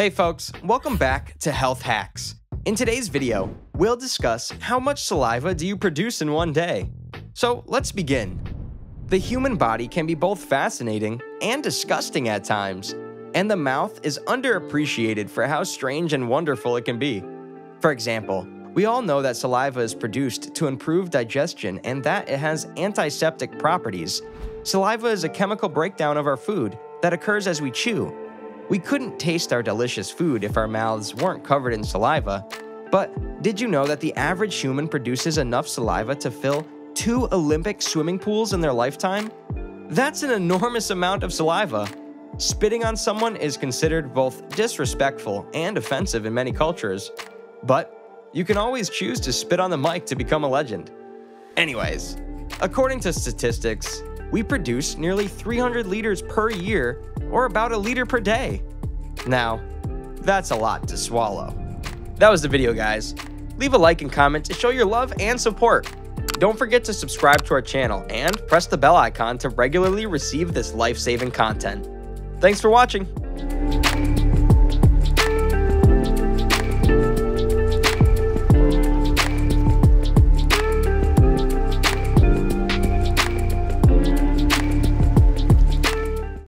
Hey folks, welcome back to Health Hacks. In today's video, we'll discuss how much saliva do you produce in one day. So let's begin. The human body can be both fascinating and disgusting at times, and the mouth is underappreciated for how strange and wonderful it can be. For example, we all know that saliva is produced to improve digestion and that it has antiseptic properties. Saliva is a chemical breakdown of our food that occurs as we chew. We couldn't taste our delicious food if our mouths weren't covered in saliva. But did you know that the average human produces enough saliva to fill two Olympic swimming pools in their lifetime? That's an enormous amount of saliva. Spitting on someone is considered both disrespectful and offensive in many cultures. But you can always choose to spit on the mic to become a legend. Anyways, according to statistics, we produce nearly 300 liters per year, or about a liter per day. Now, that's a lot to swallow. That was the video, guys. Leave a like and comment to show your love and support. Don't forget to subscribe to our channel and press the bell icon to regularly receive this life saving content. Thanks for watching.